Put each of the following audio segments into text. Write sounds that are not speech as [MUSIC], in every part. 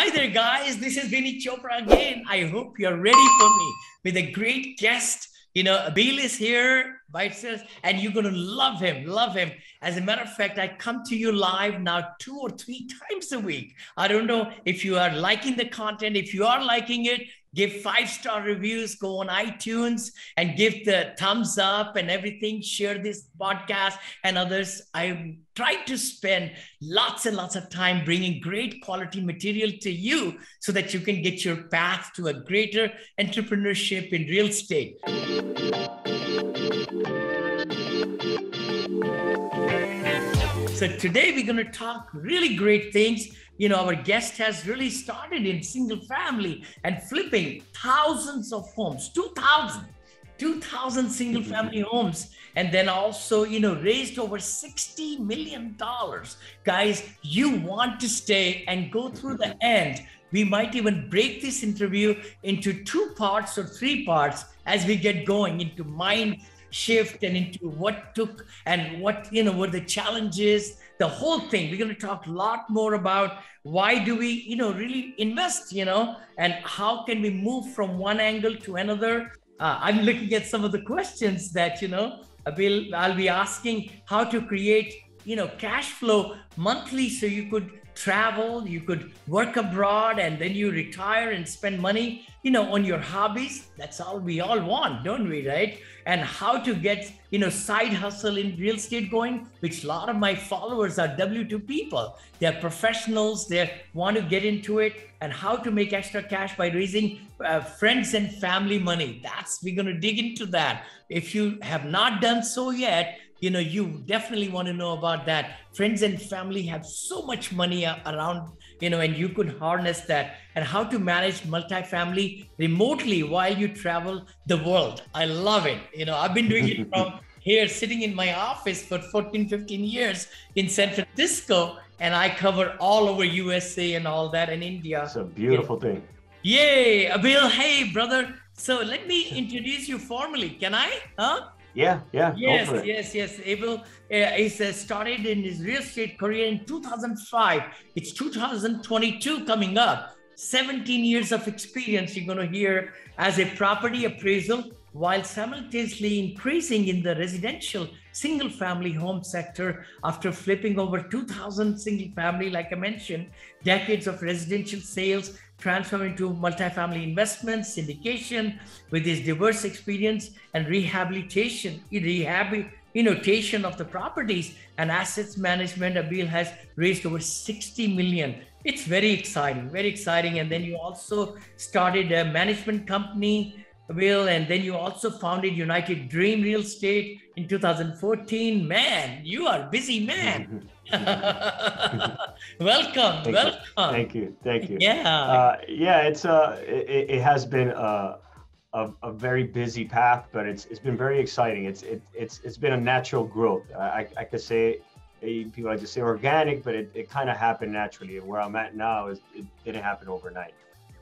Hi there, guys. This is Vinney Chopra again. I hope you're ready for me with a great guest. You know, Abiel is here by itself, and you're going to love him, love him. As a matter of fact, I come to you live now two or three [LAUGHS] times a week. I don't know if you are liking the content. If you are liking it, give five star reviews, go on iTunes and give the thumbs up and everything. Share this podcast and others. I try to spend lots and lots of time bringing great quality material to you so that you can get your path to a greater entrepreneurship in real estate. So today we're going to talk really great things. You know, our guest has really started in single family and flipping thousands of homes, 2,000, 2,000 single [LAUGHS] family homes. And then also, you know, raised over $60 million. Guys, you want to stay and go through the [LAUGHS] end. We might even break this interview into two parts or three parts as we get going into mind shift and into what took and what you know were the challenges the whole thing. We're going to talk a lot more about why do we you know really invest you know and how can we move from one angle to another. Uh, i'm looking at some of the questions that you know I'll, I'll be asking how to create you know cash flow monthly. So you could travel you could work abroad and then you retire and spend money you know on your hobbies. That's all we all want don't we right? And how to get you know side hustle in real estate going which a lot of my followers are w2 people. They're professionals they want to get into it. And how to make extra cash by raising uh, friends and family money. That's we're going to dig into that. If you have not done so yet you know you definitely want to know about that. Friends and family have so much money around you know and you could harness that. And how to manage multifamily remotely while you travel the world. I love it. You know i've been doing it [LAUGHS] from here sitting in my office for 14 15 years in san francisco and i cover all over usa and all that in india. It's a beautiful yeah. thing. Yay bill hey brother. So let me introduce you formally. Can i? Huh yeah, yeah. Yes, yes, yes. Abel uh, is uh, started in his real estate career in 2005. It's 2022 coming up. 17 years of experience you're going to hear as a property appraisal while simultaneously increasing in the residential single family home sector after flipping over 2000 single family like i mentioned decades of residential sales transform into multifamily investments, syndication with his diverse experience and rehabilitation, rehabilitation of the properties and assets management. Abiel has raised over 60 million. It's very exciting, very exciting. And then you also started a management company, Abiel, and then you also founded United Dream Real Estate in 2014. Man, you are busy man. [LAUGHS] [LAUGHS] welcome, thank welcome. You. Thank you, thank you. Yeah, uh, yeah. It's uh, it, it has been a, a, a very busy path, but it's it's been very exciting. It's it, it's it's been a natural growth. I I could say people like to say organic, but it, it kind of happened naturally. Where I'm at now is it didn't happen overnight.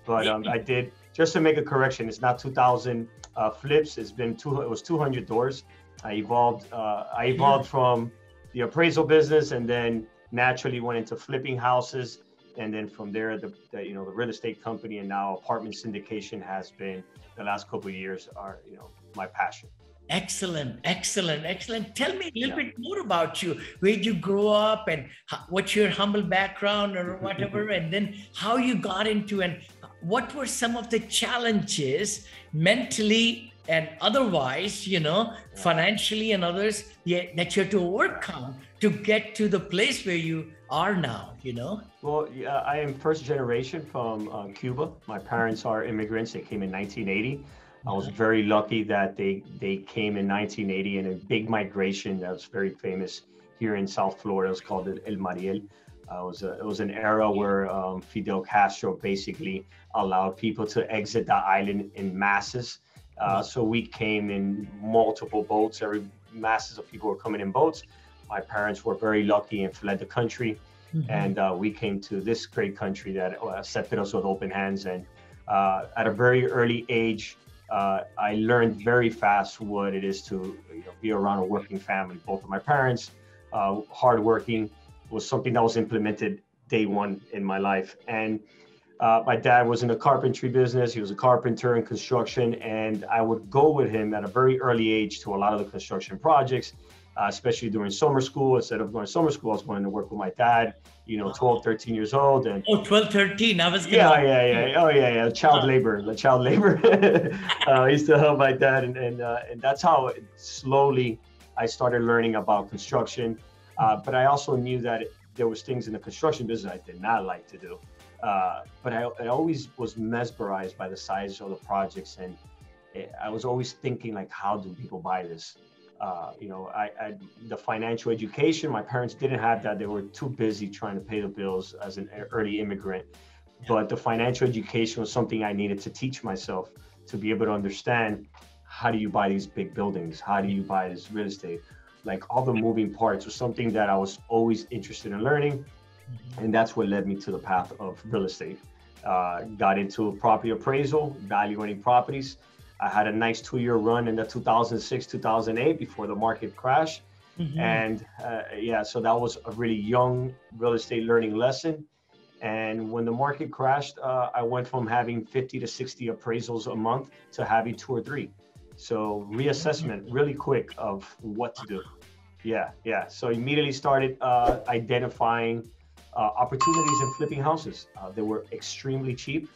But um, I did just to make a correction. It's not 2,000 uh, flips. It's been two. It was 200 doors. I evolved. Uh, I evolved from the appraisal business and then naturally went into flipping houses and then from there the, the, you know the real estate company and now apartment syndication has been the last couple of years are you know my passion excellent excellent excellent tell me a little yeah. bit more about you where did you grow up and how, what's your humble background or [LAUGHS] whatever and then how you got into and what were some of the challenges mentally and otherwise, you know, financially and others yeah, that you have to overcome to get to the place where you are now, you know? Well, yeah, I am first generation from uh, Cuba. My parents are immigrants. They came in 1980. I was very lucky that they they came in 1980 in a big migration that was very famous here in South Florida. It was called El Mariel. Uh, it was a, it was an era where um, Fidel Castro basically allowed people to exit the island in masses uh, so we came in multiple boats. Every masses of people were coming in boats. My parents were very lucky and fled the country, mm-hmm. and uh, we came to this great country that uh, accepted us with open hands. And uh, at a very early age, uh, I learned very fast what it is to you know, be around a working family. Both of my parents, hardworking, was something that was implemented day one in my life. And Uh, my dad was in the carpentry business. He was a carpenter in construction, and I would go with him at a very early age to a lot of the construction projects, uh, especially during summer school. Instead of going to summer school, I was going to work with my dad, you know, 12, 13 years old. And oh, 12, 13. I was gonna yeah, yeah, yeah. Oh, yeah, yeah. Child labor, the child labor. [LAUGHS] uh, I used to help my dad, and and, uh, and that's how slowly I started learning about construction. Uh, but I also knew that it, there was things in the construction business I did not like to do. Uh, but I, I, always was mesmerized by the size of the projects, and it, I was always thinking like, how do people buy this? Uh, you know, I, I, the financial education, my parents didn't have that. They were too busy trying to pay the bills as an early immigrant. Yeah. But the financial education was something I needed to teach myself to be able to understand how do you buy these big buildings? How do you buy this real estate? Like all the moving parts was something that I was always interested in learning. And that's what led me to the path of real estate. Uh, got into property appraisal, valuing properties. I had a nice two year run in the 2006, 2008 before the market crashed. Mm-hmm. And uh, yeah, so that was a really young real estate learning lesson. And when the market crashed, uh, I went from having 50 to 60 appraisals a month to having two or three. So reassessment really quick of what to do. Yeah, yeah. So immediately started uh, identifying uh, opportunities in flipping houses. Uh, they were extremely cheap.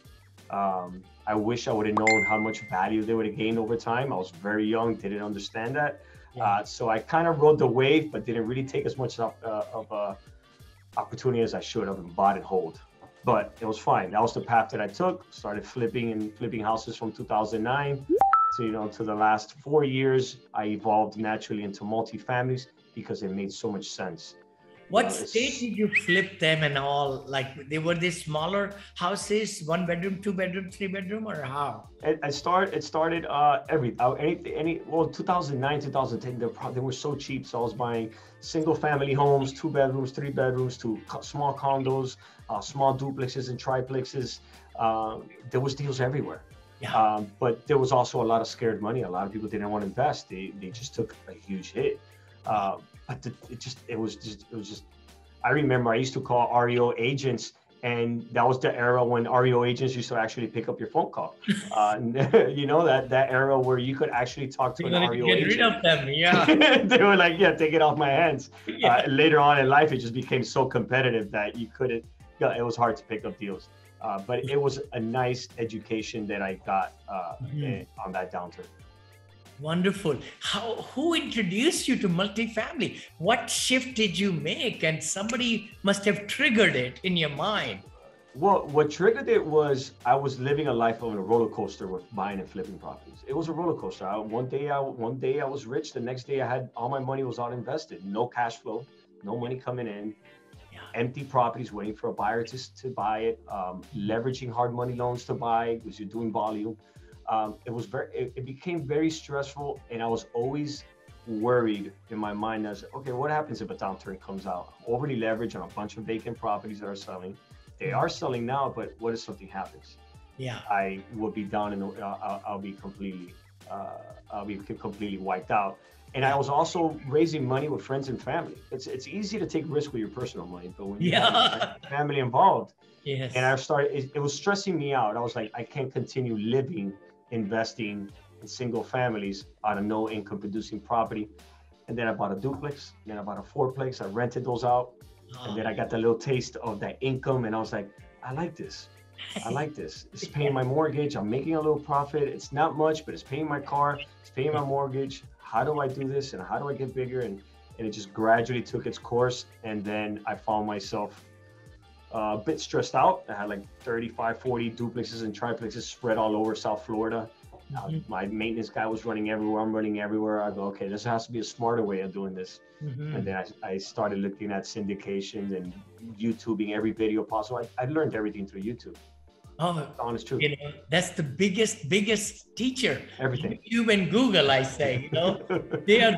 Um, I wish I would have known how much value they would have gained over time. I was very young, didn't understand that. Yeah. Uh, so I kind of rode the wave, but didn't really take as much of, uh, of a opportunity as I should have and bought and hold. But it was fine. That was the path that I took. Started flipping and flipping houses from 2009 to you know to the last four years. I evolved naturally into multifamilies because it made so much sense. What state did you flip them and all? Like they were these smaller houses, one bedroom, two bedroom, three bedroom, or how? It, it started. It started uh, every uh, any any well 2009, 2010. They were, they were so cheap, so I was buying single family homes, two bedrooms, three bedrooms, to small condos, uh, small duplexes and triplexes. Uh, there was deals everywhere. Yeah. Um, but there was also a lot of scared money. A lot of people didn't want to invest. They, they just took a huge hit. Uh, but the, it just it was just it was just. I remember I used to call REO agents, and that was the era when REO agents used to actually pick up your phone call. [LAUGHS] Uh, [LAUGHS] you know that that era where you could actually talk to an REO get agent. rid of them, yeah. [LAUGHS] they were like, yeah, take it off my hands. Yeah. Uh, later on in life, it just became so competitive that you couldn't. Yeah, it was hard to pick up deals. Uh, but it was a nice education that I got uh, mm-hmm. on that downturn. Wonderful. How who introduced you to multifamily? What shift did you make? And somebody must have triggered it in your mind. Well, what triggered it was I was living a life of a roller coaster with buying and flipping properties. It was a roller coaster. I, one day, I one day I was rich. The next day, I had all my money was all invested, no cash flow, no money coming in empty properties waiting for a buyer to, to buy it, um, leveraging hard money loans to buy because you're doing volume. Um, it was very, it, it, became very stressful, and I was always worried in my mind as, okay, what happens if a downturn comes out? Overly leveraged on a bunch of vacant properties that are selling. They are selling now, but what if something happens? Yeah, I will be down and I'll, I'll, be completely, uh, I'll be completely wiped out and I was also raising money with friends and family. It's it's easy to take risk with your personal money, but when you yeah. have family involved, yes. and I started, it, it, was stressing me out. I was like, I can't continue living, investing in single families on a no income producing property. And then I bought a duplex, then I bought a fourplex. I rented those out, oh. and then I got the little taste of that income, and I was like, I like this. I [LAUGHS] like this. It's paying my mortgage. I'm making a little profit. It's not much, but it's paying my car. It's paying my mortgage how do I do this and how do I get bigger? And, and it just gradually took its course. And then I found myself uh, a bit stressed out. I had like 35, 40 duplexes and triplexes spread all over South Florida. Uh, mm-hmm. my maintenance guy was running everywhere. I'm running everywhere. I go, okay, this has to be a smarter way of doing this. Mm-hmm. And then I, I, started looking at syndications and YouTubing every video possible. I, I learned everything through YouTube. Oh, honest truth. You know, that's the biggest, biggest teacher. Everything. YouTube and Google, I say. You know, [LAUGHS] they are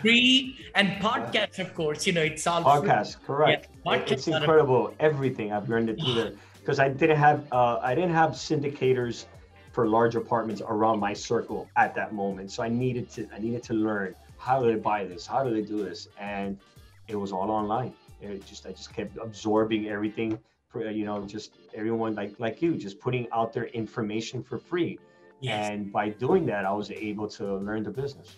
free and podcasts, of course. You know, it's all podcasts. Correct. Yeah, podcasts it's incredible. Everything I've learned it through there [SIGHS] because I didn't have uh, I didn't have syndicators for large apartments around my circle at that moment. So I needed to I needed to learn how do they buy this, how do they do this, and it was all online. It just I just kept absorbing everything Uh, you know, just everyone like like you, just putting out their information for free. Yes. And by doing that, I was able to learn the business.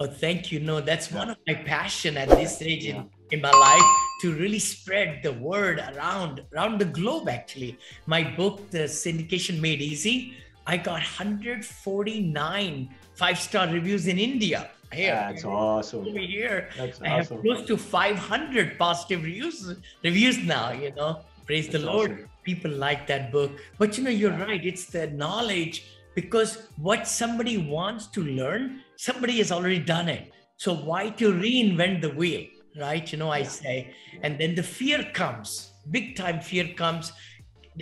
Oh, thank you. No, that's yeah. one of my passion at this stage yeah. in, in my life to really spread the word around around the globe. Actually, my book, The Syndication Made Easy, I got 149 five star reviews in India. Here, that's awesome. Over here, that's I awesome. have close to 500 positive reviews reviews now. You know, praise that's the Lord. Awesome. People like that book, but you know, you're yeah. right. It's the knowledge because what somebody wants to learn, somebody has already done it. So why to reinvent the wheel, right? You know, I say, and then the fear comes, big time fear comes.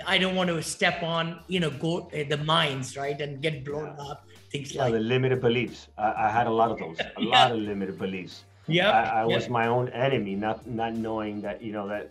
I don't want to step on, you know, go uh, the mines, right, and get blown yeah. up things yeah, like the limited beliefs. I, I, had a lot of those, a [LAUGHS] yeah. lot of limited beliefs. Yeah, I, I was my own enemy, not not knowing that you know that.